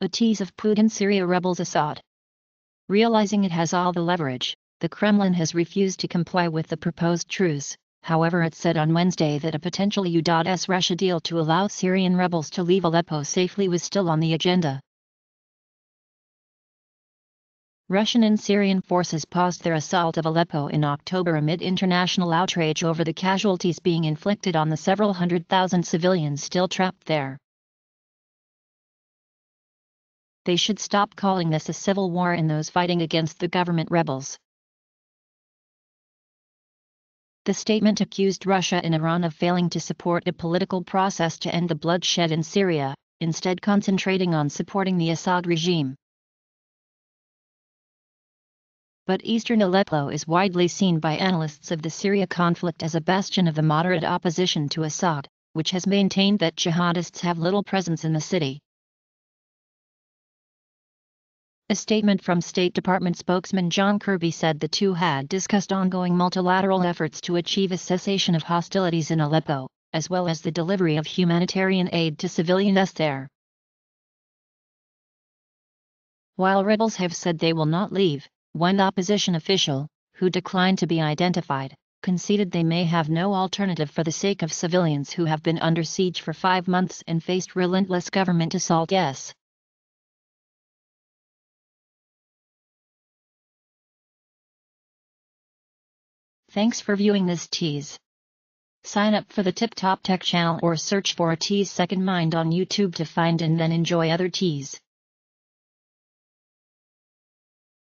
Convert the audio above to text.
a tease of Putin Syria rebels Assad. Realizing it has all the leverage, the Kremlin has refused to comply with the proposed truce, however it said on Wednesday that a potential U.S. Russia deal to allow Syrian rebels to leave Aleppo safely was still on the agenda. Russian and Syrian forces paused their assault of Aleppo in October amid international outrage over the casualties being inflicted on the several hundred thousand civilians still trapped there. They should stop calling this a civil war in those fighting against the government rebels. The statement accused Russia and Iran of failing to support a political process to end the bloodshed in Syria, instead concentrating on supporting the Assad regime. But eastern Aleppo is widely seen by analysts of the Syria conflict as a bastion of the moderate opposition to Assad, which has maintained that jihadists have little presence in the city. A statement from State Department spokesman John Kirby said the two had discussed ongoing multilateral efforts to achieve a cessation of hostilities in Aleppo, as well as the delivery of humanitarian aid to civilians there. While rebels have said they will not leave, one opposition official, who declined to be identified, conceded they may have no alternative for the sake of civilians who have been under siege for five months and faced relentless government assault. Yes. Thanks for viewing this tease. Sign up for the Tip Top Tech channel or search for a Tease Second Mind on YouTube to find and then enjoy other teas.